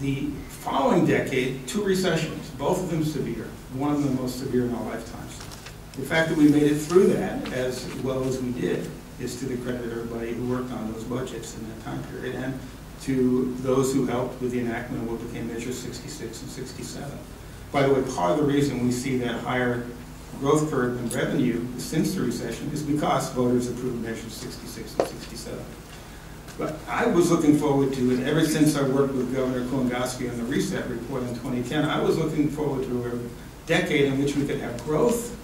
The following decade, two recessions, both of them severe, one of them the most severe in our lifetimes. The fact that we made it through that as well as we did is to the credit of everybody who worked on those budgets in that time period and to those who helped with the enactment of what became Measure 66 and 67. By the way, part of the reason we see that higher growth curve in revenue since the recession is because voters approved Measure 66 and 67. But I was looking forward to, and ever since I worked with Governor Kulongoski on the reset report in 2010, I was looking forward to a decade in which we could have growth,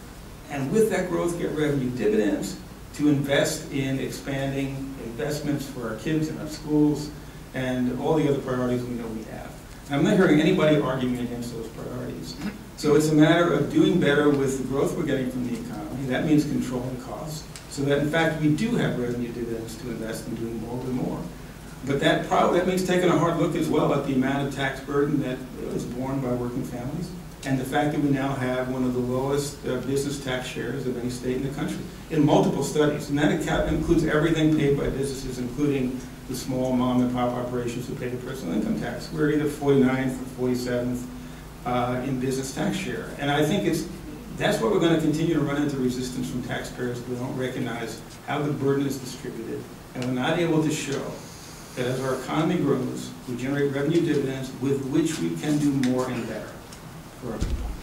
and with that growth get revenue dividends to invest in expanding investments for our kids and our schools and all the other priorities we know we have. I'm not hearing anybody arguing against those priorities. So it's a matter of doing better with the growth we're getting from the economy. That means controlling costs so that in fact we do have revenue dividends to invest in doing more and more. But that probably, that means taking a hard look as well at the amount of tax burden that is borne by working families and the fact that we now have one of the lowest uh, business tax shares of any state in the country in multiple studies. And that includes everything paid by businesses, including the small mom and pop operations who pay the personal income tax. We're either 49th or 47th uh, in business tax share. And I think it's that's why we're going to continue to run into resistance from taxpayers who don't recognize how the burden is distributed. And we're not able to show that as our economy grows, we generate revenue dividends with which we can do more and better for our people.